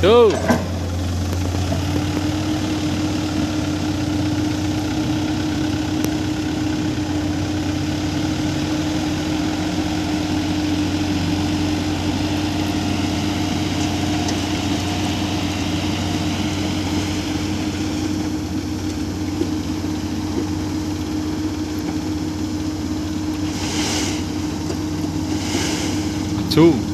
Two. Two.